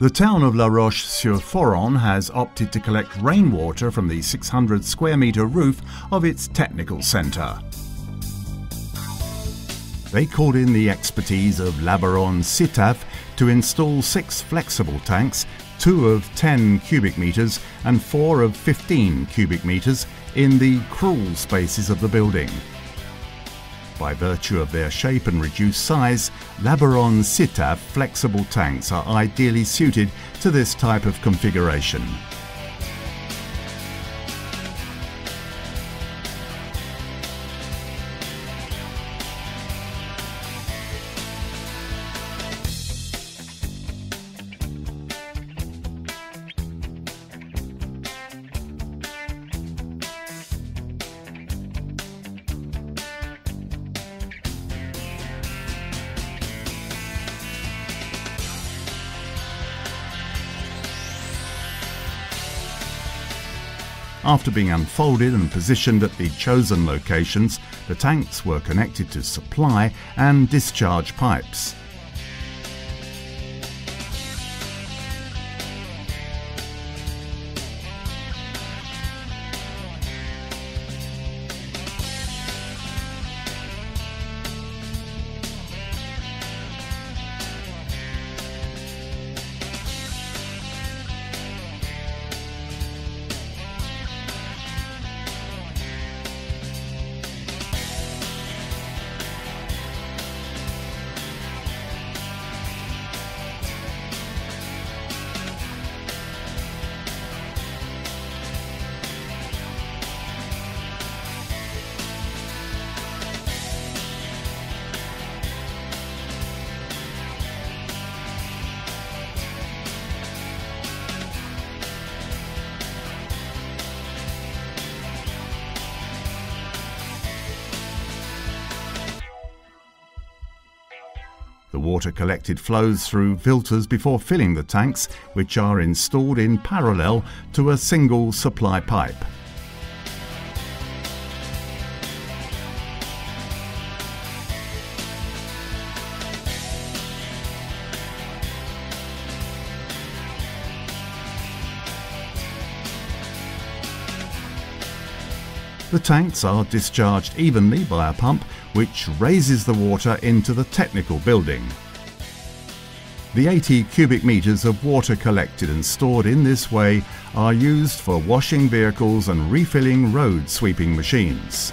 The town of La Roche-sur-Foron has opted to collect rainwater from the 600 square metre roof of its technical centre. They called in the expertise of Labaronne Citaf to install six flexible tanks, two of 10 cubic metres and four of 15 cubic metres in the crawl spaces of the building. By virtue of their shape and reduced size, Labaronne Citaf flexible tanks are ideally suited to this type of configuration. After being unfolded and positioned at the chosen locations, the tanks were connected to supply and discharge pipes. The water collected flows through filters before filling the tanks, which are installed in parallel to a single supply pipe. The tanks are discharged evenly by a pump which raises the water into the technical building. The 80 cubic metres of water collected and stored in this way are used for washing vehicles and refilling road sweeping machines.